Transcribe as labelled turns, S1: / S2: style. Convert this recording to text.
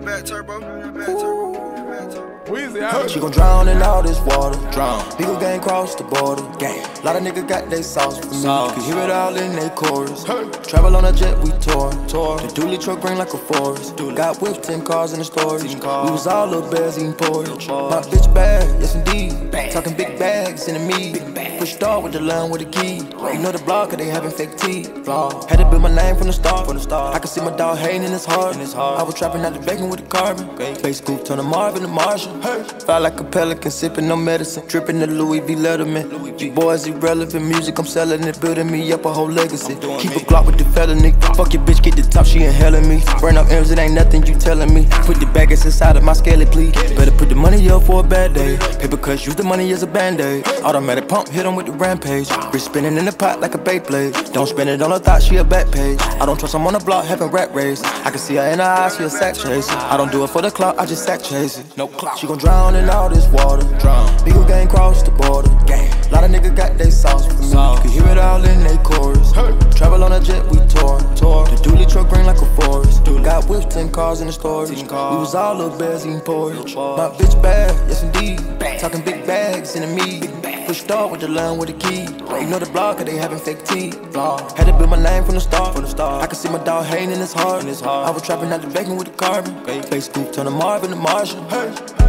S1: back turbo. Back turbo.
S2: She gon' drown in all this water. Drown. People gang cross the border. Gang. Lot of niggas got they sauce for me. Can hear it all in they chorus. Travel on a jet, we tour. Tour. The dually truck green like a forest. Got whipped, 10 cars in the storage. We was all little bears eating porridge. My bitch bad, yes indeed. Talking big bags in the meat. Pushed off with the line with the key. You know the block, cause they having fake teeth. Had to build my name from the start. From the start. I can see my dog hating in his heart. I was trapping out the bacon with the carbon. Base scoop, turn the Marvin to Martian. Fly like a pelican, sipping no medicine. Dripping the Louis V Letterman. You boys irrelevant music, I'm selling it, building me up a whole legacy. Keep a Glock with the felony. Fuck your bitch, get the top, she inhaling me. Burn up M's, it ain't nothing you telling me. Put the baggage inside of my skelly, please. Better put the money up for a bad day. Paper cuts, use the money as a band-aid. Automatic pump, hit 'em with the rampage. Wrist spinning in the pot like a Beyblade. Don't spend it on a thought, she a back page. I don't trust, I'm on the block, having rat race. I can see her in her eyes, she a sack chaser. I don't do it for the clout, I just sack chase it. No clout. She gon' drown in all this water. Drown. Legal gang cross the border. Gang. Lot of niggas got they sauce for me. Can hear it all in they chorus. Travel on a jet, we tour. Tour. The dually truck green like a forest. Got whipped, 10 cars in the storage. We was all little bears eating porridge. My bitch bad, yes indeed. Bad. Talking big bags in the meat. Pushed off with the line with the key. You know the block, cause they having fake teeth. Had to build my name from the start. From the start. I can see my dog hating in his heart. I was trapping out the bacon with the carbon. Base scoop, turn the Marvin to Martian.